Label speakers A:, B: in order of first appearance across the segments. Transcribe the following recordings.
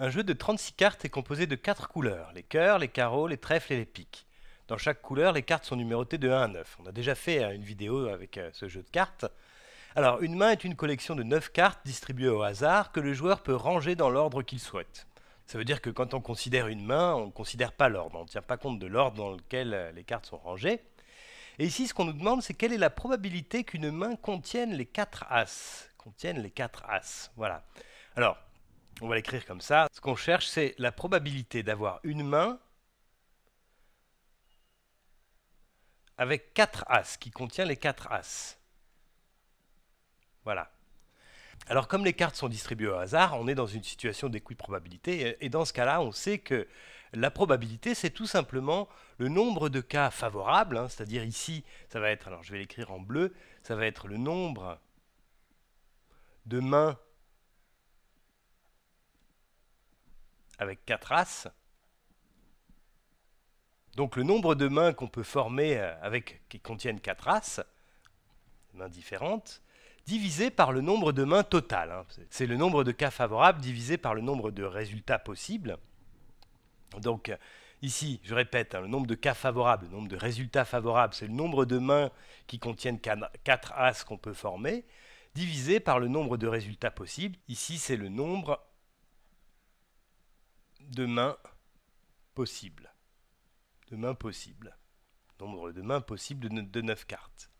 A: Un jeu de 36 cartes est composé de 4 couleurs, les cœurs, les carreaux, les trèfles et les piques. Dans chaque couleur, les cartes sont numérotées de 1 à 9. On a déjà fait euh, une vidéo avec euh, ce jeu de cartes. Alors, une main est une collection de 9 cartes distribuées au hasard que le joueur peut ranger dans l'ordre qu'il souhaite. Ça veut dire que quand on considère une main, on ne considère pas l'ordre, on ne tient pas compte de l'ordre dans lequel euh, les cartes sont rangées. Et ici, ce qu'on nous demande, c'est quelle est la probabilité qu'une main contienne les 4 as. Contienne les 4 as. Voilà. Alors, on va l'écrire comme ça. Ce qu'on cherche, c'est la probabilité d'avoir une main avec 4 as, qui contient les 4 as. Voilà. Alors comme les cartes sont distribuées au hasard, on est dans une situation d'équiprobabilité, et dans ce cas-là, on sait que la probabilité, c'est tout simplement le nombre de cas favorables, hein, c'est-à-dire ici, ça va être, alors je vais l'écrire en bleu, ça va être le nombre de mains avec 4 As. Donc le nombre de mains qu'on peut former euh, avec, qui contiennent 4 As, mains différentes, divisé par le nombre de mains total. Hein. C'est le nombre de cas favorables divisé par le nombre de résultats possibles. Donc ici, je répète, hein, le nombre de cas favorables, le nombre de résultats favorables, c'est le nombre de mains qui contiennent 4 As qu'on peut former, divisé par le nombre de résultats possibles. Ici, c'est le nombre de mains possibles. De mains possibles. Nombre de mains possibles de 9 cartes.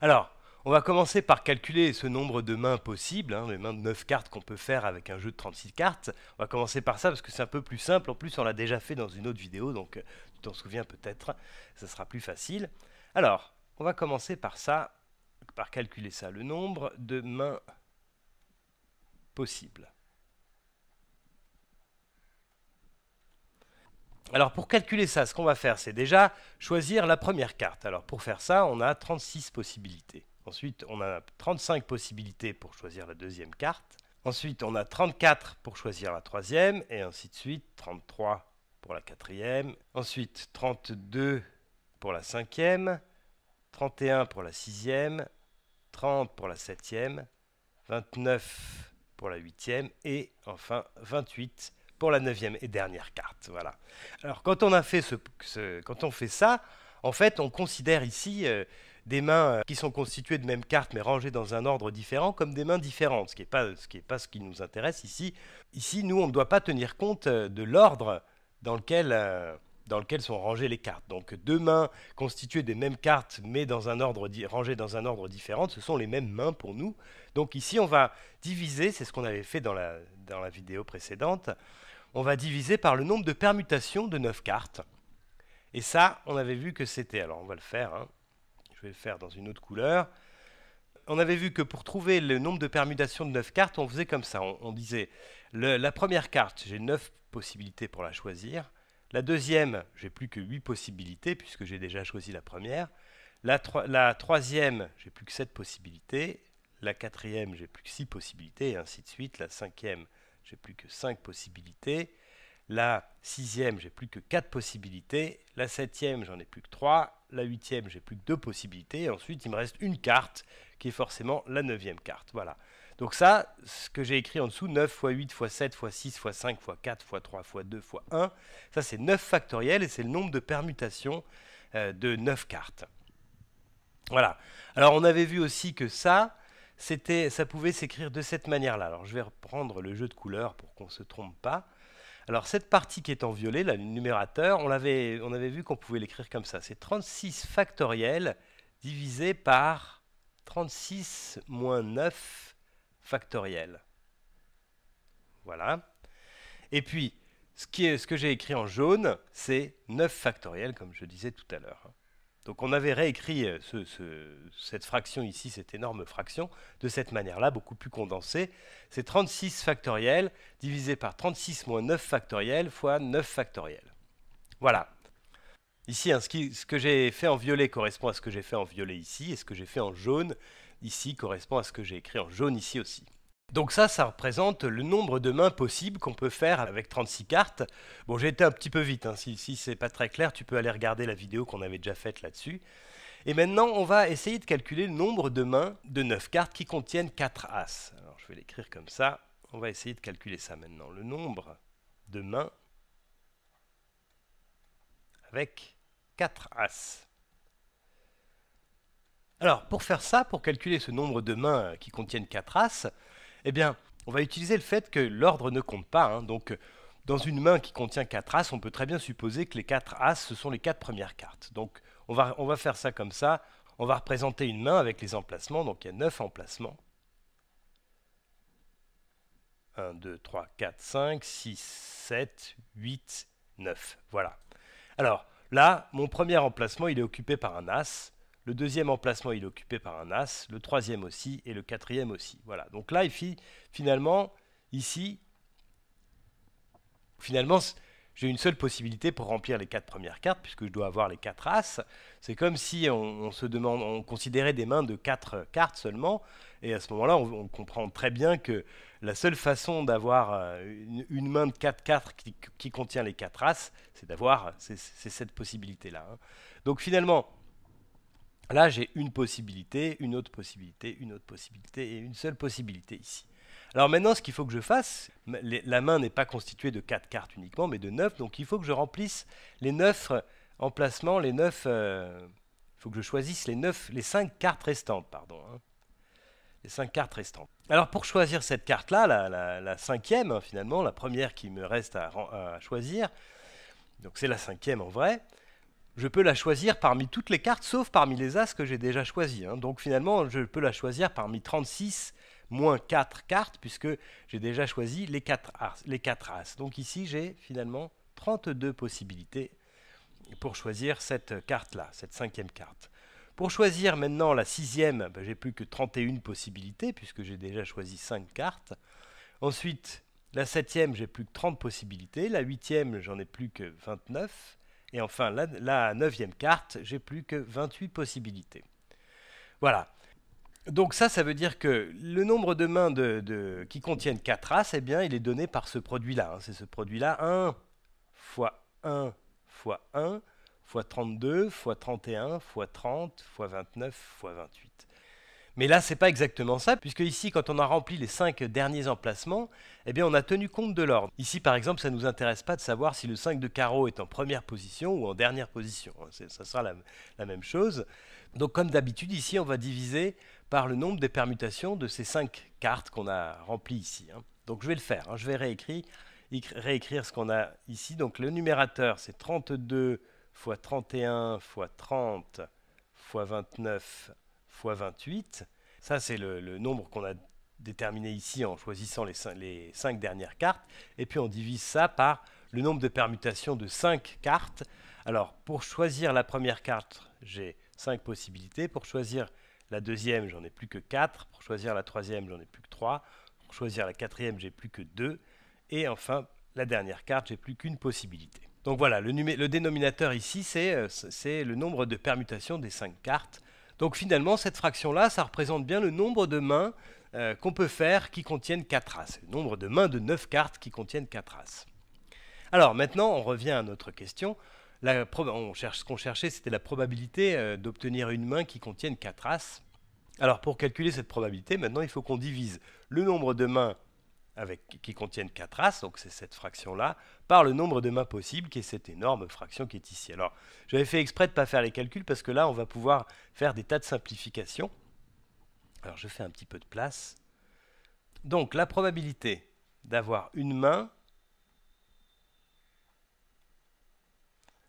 A: Alors, on va commencer par calculer ce nombre de mains possibles, hein, les mains de 9 cartes qu'on peut faire avec un jeu de 36 cartes. On va commencer par ça parce que c'est un peu plus simple. En plus, on l'a déjà fait dans une autre vidéo, donc euh, tu t'en souviens peut-être, ça sera plus facile. Alors, on va commencer par ça, par calculer ça, le nombre de mains possibles. Alors pour calculer ça, ce qu'on va faire, c'est déjà choisir la première carte. Alors pour faire ça, on a 36 possibilités. Ensuite, on a 35 possibilités pour choisir la deuxième carte. Ensuite, on a 34 pour choisir la troisième, et ainsi de suite, 33 pour la quatrième. Ensuite, 32 pour la cinquième, 31 pour la sixième, 30 pour la septième, 29 pour la huitième, et enfin 28 pour la neuvième et dernière carte. Voilà. Alors quand on a fait ce, quand on fait ça, en fait, on considère ici euh, des mains euh, qui sont constituées de mêmes cartes mais rangées dans un ordre différent comme des mains différentes, ce qui n'est pas, ce qui pas ce qui nous intéresse ici. Ici, nous, on ne doit pas tenir compte euh, de l'ordre dans lequel dans lequel sont rangées les cartes. Donc deux mains constituées des mêmes cartes mais dans un ordre rangées dans un ordre différent, ce sont les mêmes mains pour nous. Donc ici on va diviser, c'est ce qu'on avait fait dans la, vidéo précédente, on va diviser par le nombre de permutations de 9 cartes. Et ça, on avait vu que c'était, alors on va le faire, hein. je vais le faire dans une autre couleur. On avait vu que pour trouver le nombre de permutations de 9 cartes, on faisait comme ça. On, disait, la première carte, j'ai 9 possibilités pour la choisir. La deuxième, j'ai plus que 8 possibilités puisque j'ai déjà choisi la première. La, troisième, j'ai plus que 7 possibilités. La quatrième, j'ai plus que 6 possibilités, et ainsi de suite. La cinquième, j'ai plus que 5 possibilités. La sixième, j'ai plus que 4 possibilités. La septième, j'en ai plus que 3. La huitième, j'ai plus que 2 possibilités. Et ensuite, il me reste une carte qui est forcément la neuvième carte. Voilà. Donc ça, ce que j'ai écrit en dessous, 9 x 8 x 7 x 6 x 5 x 4 x 3 x 2 x 1, ça c'est 9 factoriel et c'est le nombre de permutations euh, de 9 cartes. Voilà. Alors on avait vu aussi que ça, ça pouvait s'écrire de cette manière-là. Alors je vais reprendre le jeu de couleurs pour qu'on ne se trompe pas. Alors cette partie qui est en violet, là, le numérateur, on, avait, on avait vu qu'on pouvait l'écrire comme ça. C'est 36 factoriel divisé par 36 moins 9 factoriel. Voilà. Et puis, ce, que j'ai écrit en jaune, c'est 9 factoriel, comme je disais tout à l'heure. Donc on avait réécrit euh, cette fraction ici, cette énorme fraction, de cette manière-là, beaucoup plus condensée. C'est 36 factoriel divisé par 36 moins 9 factoriel fois 9 factoriel. Voilà. Ici, hein, ce, que j'ai fait en violet correspond à ce que j'ai fait en violet ici, et ce que j'ai fait en jaune ici correspond à ce que j'ai écrit en jaune ici aussi. Donc ça, ça représente le nombre de mains possibles qu'on peut faire avec 36 cartes. Bon, j'ai été un petit peu vite, hein. si, si c'est pas très clair, tu peux aller regarder la vidéo qu'on avait déjà faite là-dessus. Et maintenant, on va essayer de calculer le nombre de mains de 9 cartes qui contiennent 4 As. Alors, je vais l'écrire comme ça, on va essayer de calculer ça maintenant. Le nombre de mains avec 4 As. Alors, pour faire ça, pour calculer ce nombre de mains qui contiennent 4 As, eh bien, on va utiliser le fait que l'ordre ne compte pas. Hein. donc, dans une main qui contient 4 As, on peut très bien supposer que les 4 As, ce sont les 4 premières cartes. Donc, on va, on va faire ça comme ça. On va représenter une main avec les emplacements. Donc, il y a 9 emplacements. 1, 2, 3, 4, 5, 6, 7, 8, 9. Voilà. Alors, là, mon premier emplacement, il est occupé par un As. Le deuxième emplacement, il est occupé par un As. Le troisième aussi. Et le quatrième aussi. Voilà. Donc là, finalement, ici, finalement, j'ai une seule possibilité pour remplir les quatre premières cartes, puisque je dois avoir les quatre As. C'est comme si on, se demande, on considérait des mains de quatre cartes seulement, et à ce moment-là, on, comprend très bien que la seule façon d'avoir euh, une, main de quatre cartes qui, contient les quatre As, c'est d'avoir cette possibilité-là. Hein. Donc finalement, là, j'ai une possibilité, une autre possibilité, une autre possibilité, et une seule possibilité ici. Alors maintenant, ce qu'il faut que je fasse, la main n'est pas constituée de 4 cartes uniquement, mais de 9, donc il faut que je remplisse les 9 emplacements, les 9... Euh, il faut que je choisisse les, 9, les 5 cartes restantes, pardon. Hein. Les 5 cartes restantes. Alors pour choisir cette carte-là, la, cinquième, hein, finalement, la première qui me reste à, choisir, donc c'est la cinquième en vrai, je peux la choisir parmi toutes les cartes, sauf parmi les As que j'ai déjà choisis. Hein. Donc finalement, je peux la choisir parmi 36 moins 4 cartes, puisque j'ai déjà choisi les 4 as. Les 4 as. Donc ici, j'ai finalement 32 possibilités pour choisir cette carte-là, cette cinquième carte. Pour choisir maintenant la sixième, ben, j'ai plus que 31 possibilités, puisque j'ai déjà choisi 5 cartes. Ensuite, la septième, j'ai plus que 30 possibilités. La huitième, j'en ai plus que 29. Et enfin, la, neuvième carte, j'ai plus que 28 possibilités. Voilà. Donc ça, ça veut dire que le nombre de mains qui contiennent 4 As, eh bien, il est donné par ce produit-là. Hein. C'est ce produit-là, 1 fois 1 fois 1 fois 32 fois 31 fois 30 fois 29 fois 28. Mais là, c'est pas exactement ça, puisque ici, quand on a rempli les 5 derniers emplacements, eh bien, on a tenu compte de l'ordre. Ici, par exemple, ça ne nous intéresse pas de savoir si le 5 de carreau est en première position ou en dernière position. Hein. Ça sera la, même chose. Donc, comme d'habitude, ici, on va diviser par le nombre des permutations de ces cinq cartes qu'on a remplies ici. Hein. Donc je vais le faire, hein. je vais réécrire, réécrire ce qu'on a ici. Donc le numérateur c'est 32 fois 31 fois 30 fois 29 fois 28. Ça c'est le, nombre qu'on a déterminé ici en choisissant les les cinq dernières cartes. Et puis on divise ça par le nombre de permutations de 5 cartes. Alors pour choisir la première carte, j'ai 5 possibilités. Pour choisir la deuxième, j'en ai plus que 4. Pour choisir la troisième, j'en ai plus que 3. Pour choisir la quatrième, j'ai plus que 2. Et enfin, la dernière carte, j'ai plus qu'une possibilité. Donc voilà, le, le dénominateur ici, euh, c'est le nombre de permutations des 5 cartes. Donc finalement, cette fraction-là, ça représente bien le nombre de mains euh, qu'on peut faire qui contiennent 4 as. Le nombre de mains de 9 cartes qui contiennent 4 as. Alors maintenant, on revient à notre question on cherche, ce qu'on cherchait, c'était la probabilité euh, d'obtenir une main qui contienne 4 As. Alors pour calculer cette probabilité, maintenant il faut qu'on divise le nombre de mains qui contiennent 4 As, donc c'est cette fraction-là, par le nombre de mains possibles, qui est cette énorme fraction qui est ici. Alors j'avais fait exprès de ne pas faire les calculs, parce que là on va pouvoir faire des tas de simplifications. Alors je fais un petit peu de place. Donc la probabilité d'avoir une main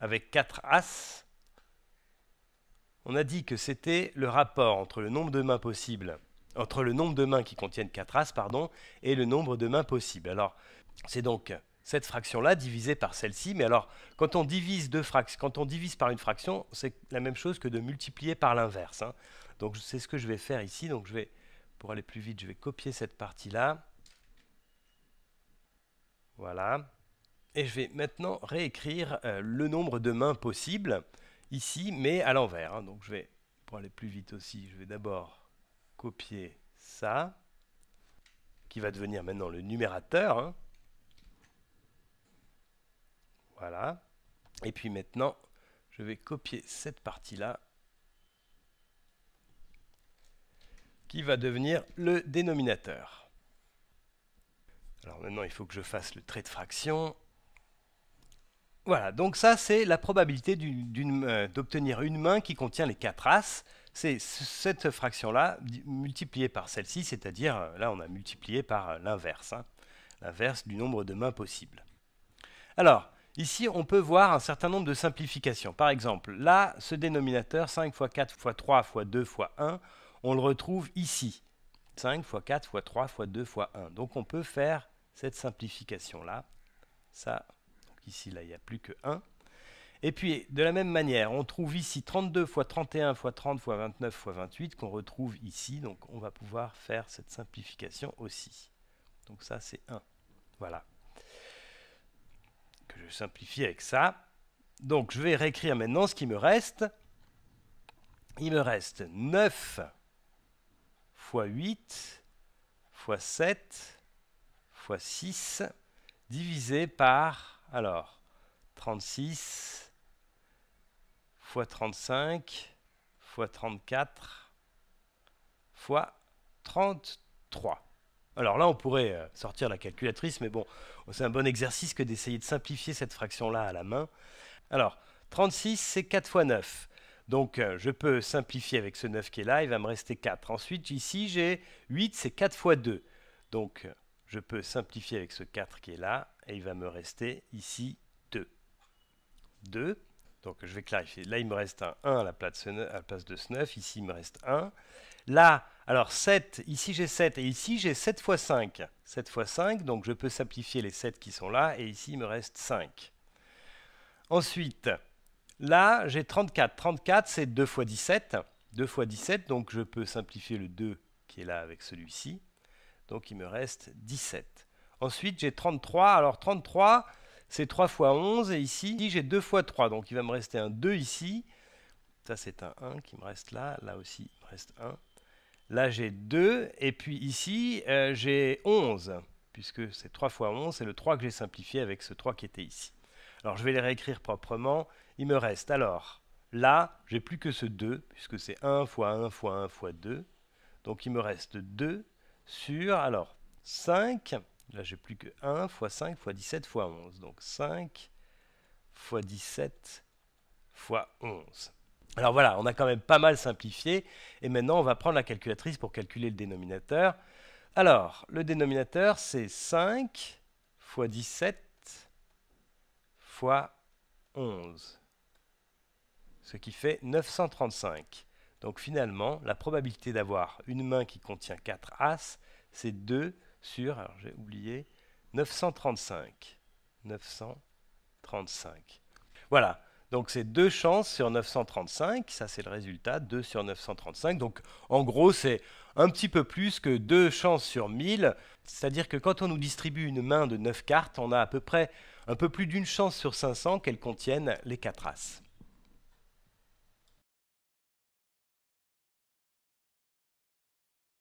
A: avec 4 As, on a dit que c'était le rapport entre le nombre de mains possibles, entre le nombre de mains qui contiennent 4 As, pardon, et le nombre de mains possibles. Alors, c'est donc cette fraction-là divisée par celle-ci, mais alors, quand on divise deux quand on divise par une fraction, c'est la même chose que de multiplier par l'inverse. Hein. Donc, c'est ce que je vais faire ici. Donc, je vais, pour aller plus vite, je vais copier cette partie-là. Voilà. Et je vais maintenant réécrire euh, le nombre de mains possibles ici, mais à l'envers. Hein. Donc je vais, pour aller plus vite aussi, je vais d'abord copier ça, qui va devenir maintenant le numérateur. Hein. Voilà. Et puis maintenant, je vais copier cette partie-là, qui va devenir le dénominateur. Alors maintenant, il faut que je fasse le trait de fraction. Voilà, donc ça, c'est la probabilité euh, d'obtenir une main qui contient les quatre As. C'est cette fraction-là multipliée par celle-ci, c'est-à-dire, euh, là, on a multiplié par euh, l'inverse, hein, l'inverse du nombre de mains possibles. Alors, ici, on peut voir un certain nombre de simplifications. Par exemple, là, ce dénominateur, 5 x 4 x 3 x 2 x 1, on le retrouve ici. 5 x 4 x 3 x 2 x 1. Donc on peut faire cette simplification-là. Ça, ici, là, il n'y a plus que 1. Et puis, de la même manière, on trouve ici 32 x 31 x 30 x 29 x 28 qu'on retrouve ici. Donc, on va pouvoir faire cette simplification aussi. Donc ça, c'est 1. Voilà. Que je simplifie avec ça. Donc, je vais réécrire maintenant ce qui me reste. Il me reste 9 x 8 x 7 x 6 divisé par, alors, 36 x 35 x 34 x 33. Alors là, on pourrait euh, sortir la calculatrice, mais bon, c'est un bon exercice que d'essayer de simplifier cette fraction-là à la main. Alors, 36, c'est 4 x 9. Donc, euh, je peux simplifier avec ce 9 qui est là, il va me rester 4. Ensuite, ici, j'ai 8, c'est 4 x 2. Donc, euh, je peux simplifier avec ce 4 qui est là, et il va me rester ici 2. 2. Donc, je vais clarifier. Là, il me reste un 1 à la place de ce 9. Ici, il me reste 1. Là, alors 7, ici j'ai 7, et ici j'ai 7 x 5. 7 x 5, donc je peux simplifier les 7 qui sont là, et ici il me reste 5. Ensuite, Là, j'ai 34. 34, c'est 2 fois 17. 2 fois 17, donc je peux simplifier le 2 qui est là avec celui-ci. Donc il me reste 17. Ensuite, j'ai 33. Alors 33, c'est 3 fois 11. Et ici, j'ai 2 fois 3. Donc il va me rester un 2 ici. Ça, c'est un 1 qui me reste là. Là aussi, il me reste 1. Là, j'ai 2. Et puis ici, euh, j'ai 11. Puisque c'est 3 fois 11. C'est le 3 que j'ai simplifié avec ce 3 qui était ici. Alors je vais les réécrire proprement. Il me reste alors, là, j'ai plus que ce 2, puisque c'est 1 fois 1 fois 1 fois 2. Donc il me reste 2 sur, alors, 5. Là, j'ai plus que 1 fois 5 fois 17 fois 11. Donc 5 fois 17 fois 11. Alors voilà, on a quand même pas mal simplifié. Et maintenant, on va prendre la calculatrice pour calculer le dénominateur. Alors, le dénominateur, c'est 5 fois 17 fois 11, ce qui fait 935. Donc finalement, la probabilité d'avoir une main qui contient 4 As, c'est 2 sur, alors j'ai oublié, 935. 935. Voilà, donc c'est 2 chances sur 935, ça c'est le résultat, 2 sur 935. Donc en gros, c'est un petit peu plus que 2 chances sur 1000. C'est-à-dire que quand on nous distribue une main de 9 cartes, on a à peu près un peu plus d'une chance sur 500 qu'elle contienne les 4 As.